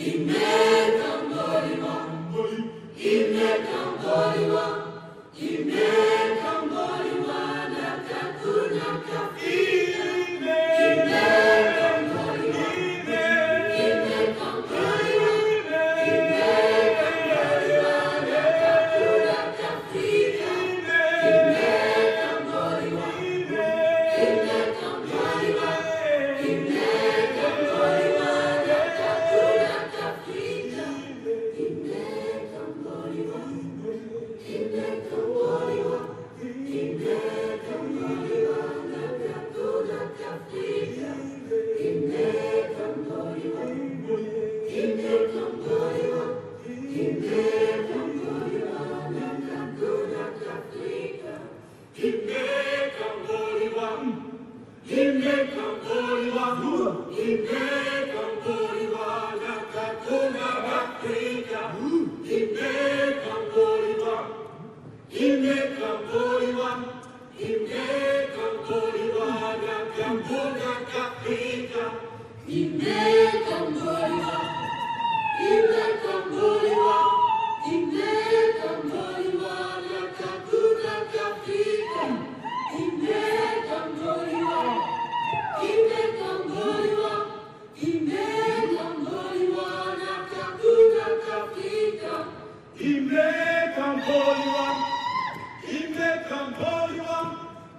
Amen. may come Holy One. He may come Holy One. He may come Holy One. Akakuna Bakrika. He may come Holy One.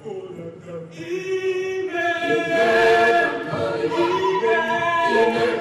Amen. Amen. Amen.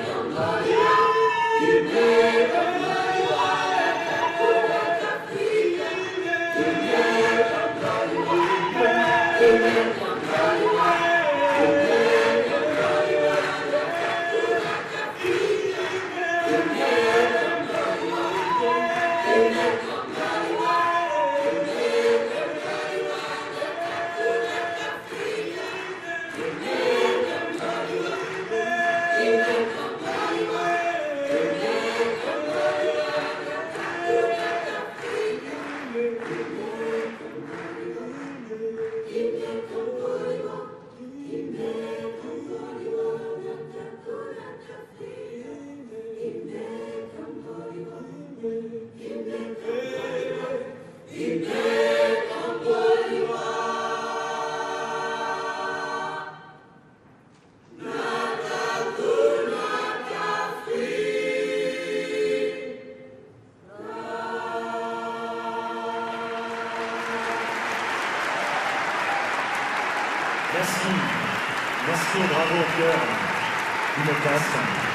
Merci. Merci, bravo au cœur du passe.